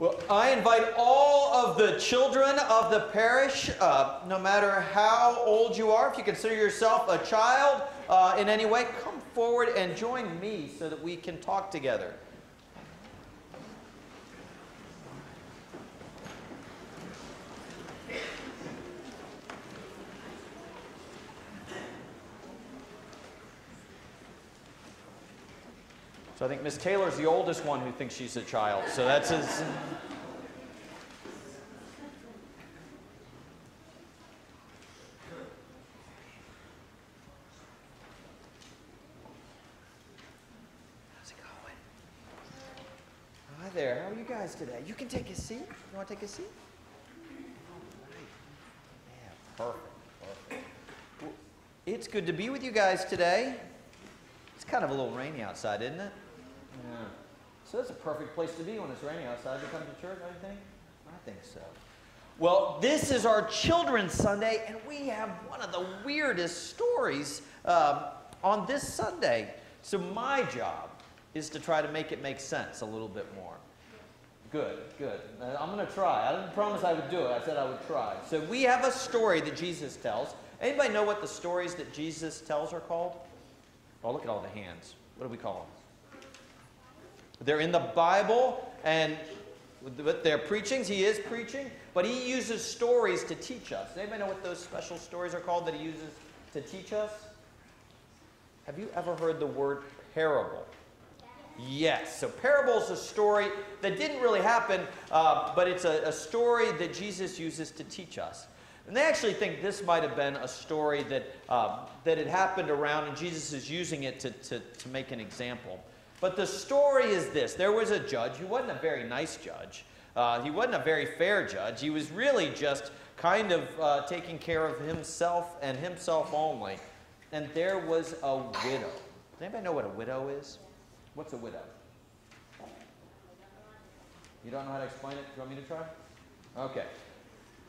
Well, I invite all of the children of the parish, uh, no matter how old you are, if you consider yourself a child uh, in any way, come forward and join me so that we can talk together. So I think Miss Taylor's the oldest one who thinks she's a child. So that's his. How's it going? Hi there. How are you guys today? You can take a seat. You want to take a seat? Yeah, perfect. Perfect. Well, It's good to be with you guys today. It's kind of a little rainy outside, isn't it? So that's a perfect place to be when it's raining outside to come to church, don't think? I think so. Well, this is our Children's Sunday, and we have one of the weirdest stories um, on this Sunday. So my job is to try to make it make sense a little bit more. Good, good. I'm going to try. I didn't promise I would do it. I said I would try. So we have a story that Jesus tells. Anybody know what the stories that Jesus tells are called? Oh, look at all the hands. What do we call them? They're in the Bible, and with their preachings, he is preaching, but he uses stories to teach us. Does anybody know what those special stories are called that he uses to teach us? Have you ever heard the word parable? Yes. So, parable is a story that didn't really happen, uh, but it's a, a story that Jesus uses to teach us. And they actually think this might have been a story that, uh, that had happened around, and Jesus is using it to, to, to make an example. But the story is this there was a judge who wasn't a very nice judge, uh, he wasn't a very fair judge. He was really just kind of uh, taking care of himself and himself only. And there was a widow. Does anybody know what a widow is? What's a widow? You don't know how to explain it? Do you want me to try? Okay.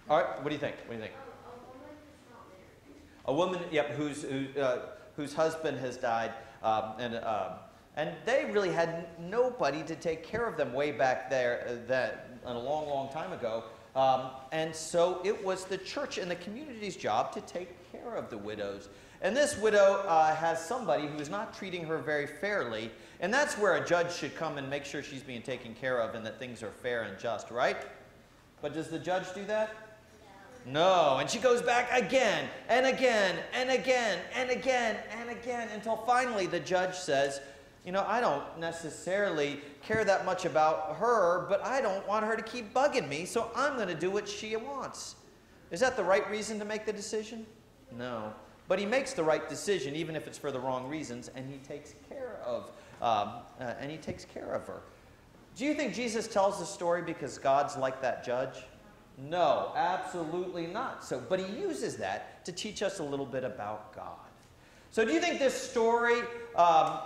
All right. What do you think? What do you think? A woman, yep, whose who, uh, whose husband has died, um, and uh, and they really had nobody to take care of them way back there, uh, that a long, long time ago. Um, and so it was the church and the community's job to take care of the widows. And this widow uh, has somebody who is not treating her very fairly, and that's where a judge should come and make sure she's being taken care of and that things are fair and just, right? But does the judge do that? No. And she goes back again and again and again and again and again until finally the judge says, You know, I don't necessarily care that much about her, but I don't want her to keep bugging me, so I'm going to do what she wants. Is that the right reason to make the decision? No. But he makes the right decision, even if it's for the wrong reasons, and he takes care of, um, uh, and he takes care of her. Do you think Jesus tells the story because God's like that judge? No, absolutely not. So, but he uses that to teach us a little bit about God. So, do you think this story um,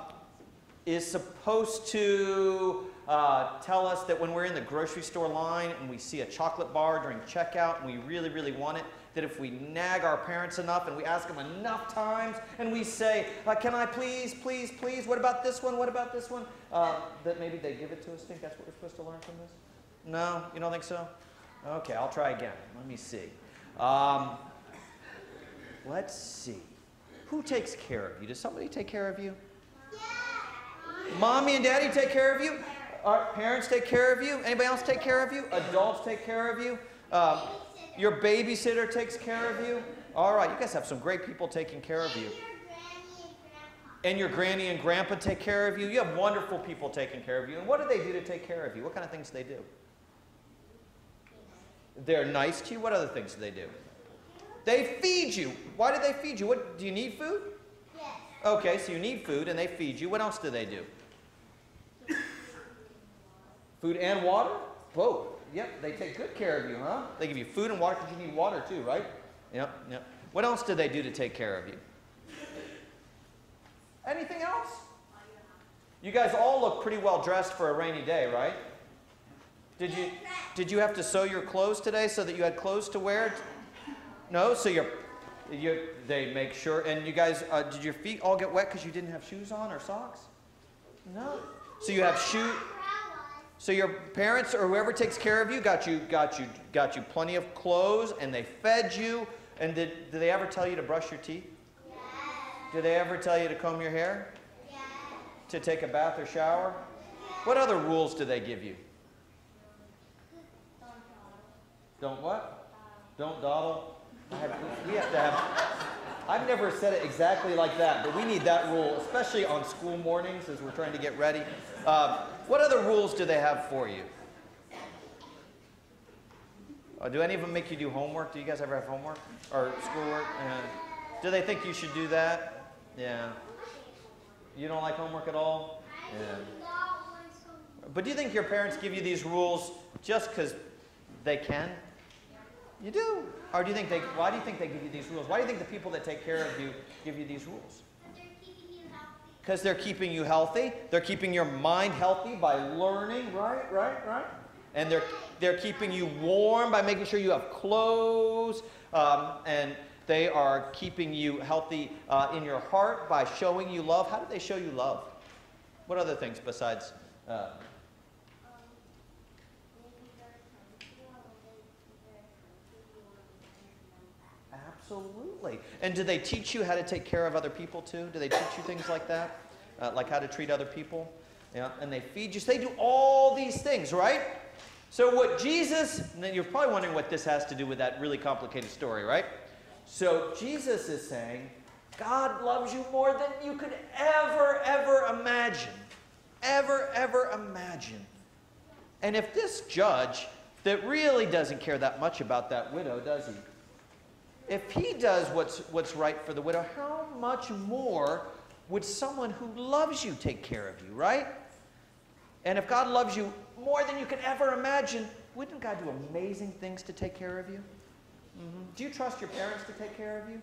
is supposed to uh, tell us that when we're in the grocery store line and we see a chocolate bar during checkout and we really, really want it, that if we nag our parents enough and we ask them enough times and we say, uh, Can I please, please, please, what about this one? What about this one? Uh, that maybe they give it to us. Think that's what we're supposed to learn from this? No? You don't think so? Okay, I'll try again. Let me see. Um, let's see. Who takes care of you? Does somebody take care of you? Mommy and daddy take care of you? Our parents take care of you? Anybody else take care of you? Adults take care of you? Um, your babysitter takes care of you? All right, you guys have some great people taking care of you. And your granny and grandpa take care of you. You have wonderful people taking care of you. And what do they do to take care of you? What kind of things do they do? They're nice to you. What other things do they do? They feed you. Why do they feed you? What do you need food? Okay, so you need food and they feed you. What else do they do? Food and water? Whoa. Yep, they take good care of you, huh? They give you food and water because you need water too, right? Yep, yep. What else do they do to take care of you? Anything else? You guys all look pretty well dressed for a rainy day, right? Did you did you have to sew your clothes today so that you had clothes to wear? No, so you're you they make sure and you guys uh, did your feet all get wet because you didn't have shoes on or socks? No. So you have shoe So your parents or whoever takes care of you got you got you got you plenty of clothes and they fed you. And did, did they ever tell you to brush your teeth? Yes. Did they ever tell you to comb your hair? Yes. To take a bath or shower? Yes. What other rules do they give you? Don't what? Don't dawdle. Have, we have to have. I've never said it exactly like that, but we need that rule, especially on school mornings as we're trying to get ready. Um, what other rules do they have for you? Uh, do any of them make you do homework? Do you guys ever have homework or schoolwork? Uh, do they think you should do that? Yeah. You don't like homework at all? Yeah. But do you think your parents give you these rules just because they can? You do. Or do you think they, why do you think they give you these rules? Why do you think the people that take care of you give you these rules? Because they're keeping you healthy. They're keeping your mind healthy by learning, right, right, right? And they're, they're keeping you warm by making sure you have clothes. Um, and they are keeping you healthy uh, in your heart by showing you love. How do they show you love? What other things besides uh, Absolutely. And do they teach you how to take care of other people too? Do they teach you things like that? Uh, like how to treat other people? Yeah. And they feed you. So they do all these things, right? So what Jesus, and then you're probably wondering what this has to do with that really complicated story, right? So Jesus is saying, God loves you more than you could ever, ever imagine. Ever, ever imagine. And if this judge that really doesn't care that much about that widow, does he? If he does what's, what's right for the widow, how much more would someone who loves you take care of you, right? And if God loves you more than you could ever imagine, wouldn't God do amazing things to take care of you? Mm-hmm. Do you trust your parents to take care of you?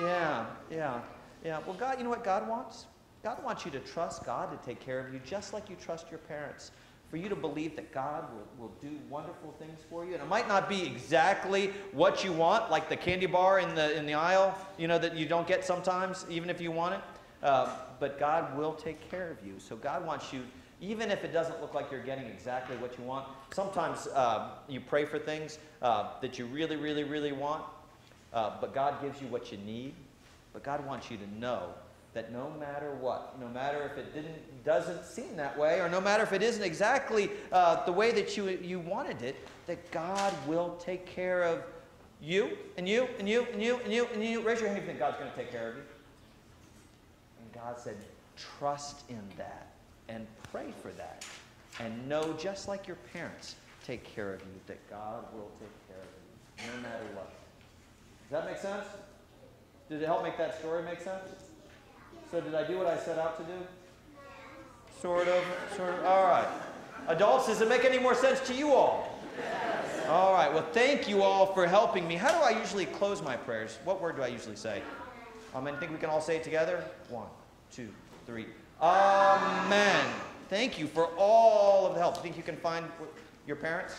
Yeah, yeah, yeah. Well, God, you know what God wants? God wants you to trust God to take care of you just like you trust your parents for you to believe that God will, will do wonderful things for you. And it might not be exactly what you want, like the candy bar in the, in the aisle, you know, that you don't get sometimes, even if you want it. Uh, but God will take care of you. So God wants you, even if it doesn't look like you're getting exactly what you want. Sometimes uh, you pray for things uh, that you really, really, really want, uh, but God gives you what you need. But God wants you to know that no matter what, no matter if it didn't, doesn't seem that way, or no matter if it isn't exactly uh, the way that you, you wanted it, that God will take care of you, and you, and you, and you, and you, and you. Raise your hand if you think God's going to take care of you. And God said, trust in that, and pray for that, and know, just like your parents take care of you, that God will take care of you, no matter what. Does that make sense? Did it help make that story make sense? So did I do what I set out to do? Sort of, sort of. All right. Adults, does it make any more sense to you all? All right. Well, thank you all for helping me. How do I usually close my prayers? What word do I usually say? Um, I think we can all say it together. One, two, three. Amen. Thank you for all of the help. Think you can find your parents?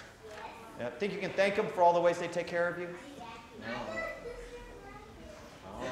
Yeah. Think you can thank them for all the ways they take care of you? No.